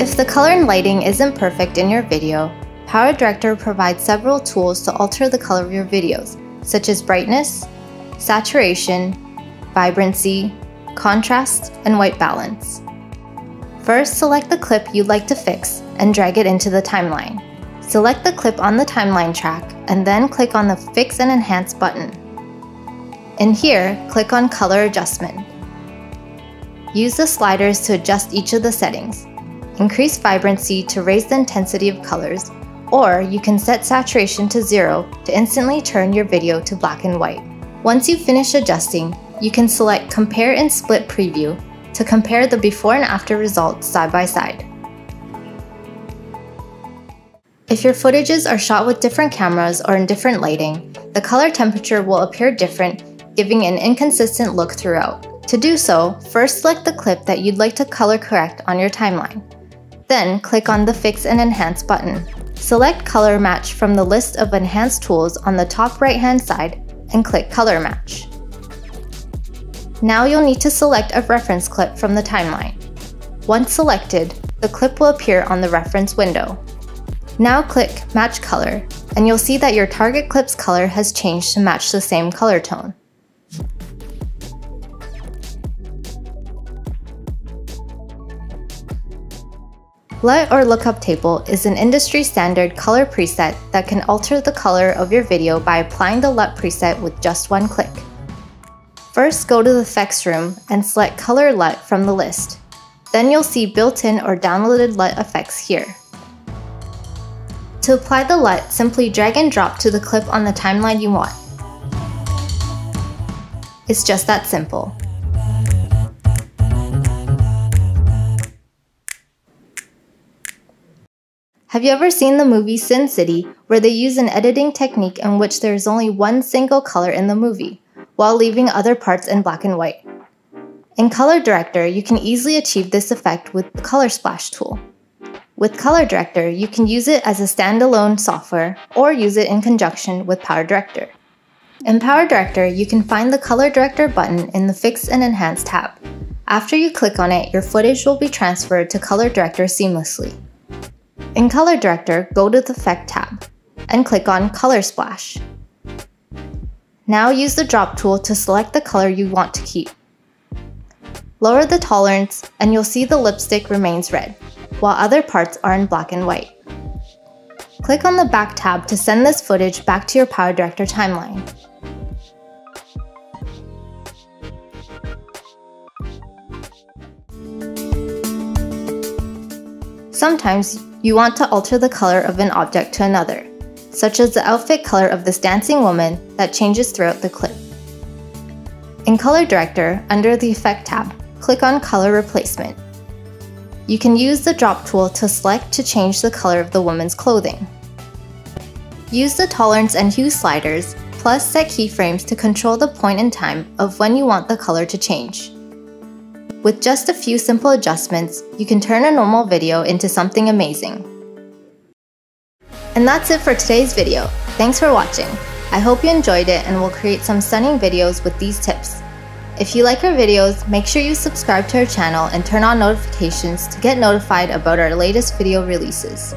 If the color and lighting isn't perfect in your video, PowerDirector provides several tools to alter the color of your videos, such as brightness, saturation, vibrancy, contrast, and white balance. First, select the clip you'd like to fix and drag it into the timeline. Select the clip on the timeline track and then click on the Fix and Enhance button. In here, click on Color Adjustment. Use the sliders to adjust each of the settings. Increase vibrancy to raise the intensity of colors or you can set saturation to zero to instantly turn your video to black and white. Once you finish adjusting, you can select Compare and Split Preview to compare the before and after results side by side. If your footages are shot with different cameras or in different lighting, the color temperature will appear different, giving an inconsistent look throughout. To do so, first select the clip that you'd like to color correct on your timeline. Then click on the Fix and Enhance button. Select Color Match from the list of enhanced tools on the top right hand side and click Color Match. Now you'll need to select a reference clip from the timeline. Once selected, the clip will appear on the reference window. Now click Match Color, and you'll see that your target clip's color has changed to match the same color tone. LUT or Lookup Table is an industry standard color preset that can alter the color of your video by applying the LUT preset with just one click. First, go to the effects room and select Color LUT from the list. Then you'll see built-in or downloaded LUT effects here. To apply the LUT, simply drag and drop to the clip on the timeline you want. It's just that simple. Have you ever seen the movie Sin City, where they use an editing technique in which there is only one single color in the movie, while leaving other parts in black and white? In ColorDirector, you can easily achieve this effect with the Color Splash tool. With ColorDirector, you can use it as a standalone software or use it in conjunction with PowerDirector. In PowerDirector, you can find the ColorDirector button in the Fix and Enhance tab. After you click on it, your footage will be transferred to ColorDirector seamlessly. In ColorDirector, go to the Effect tab and click on Color Splash. Now use the drop tool to select the color you want to keep. Lower the tolerance and you'll see the lipstick remains red, while other parts are in black and white. Click on the Back tab to send this footage back to your PowerDirector timeline. Sometimes you want to alter the color of an object to another, such as the outfit color of this dancing woman that changes throughout the clip. In ColorDirector, under the Effect tab, click on Color Replacement. You can use the drop tool to select to change the color of the woman's clothing. Use the tolerance and hue sliders, plus set keyframes to control the point in time of when you want the color to change. With just a few simple adjustments, you can turn a normal video into something amazing. And that's it for today's video. Thanks for watching. I hope you enjoyed it and will create some stunning videos with these tips. If you like our videos, make sure you subscribe to our channel and turn on notifications to get notified about our latest video releases.